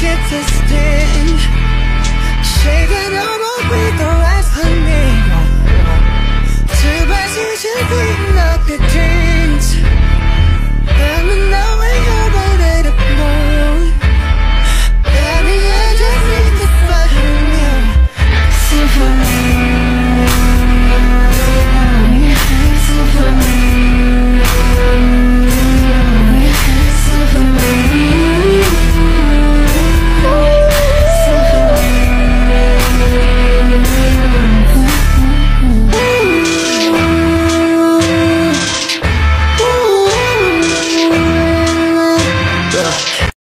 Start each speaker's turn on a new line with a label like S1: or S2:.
S1: get to stay.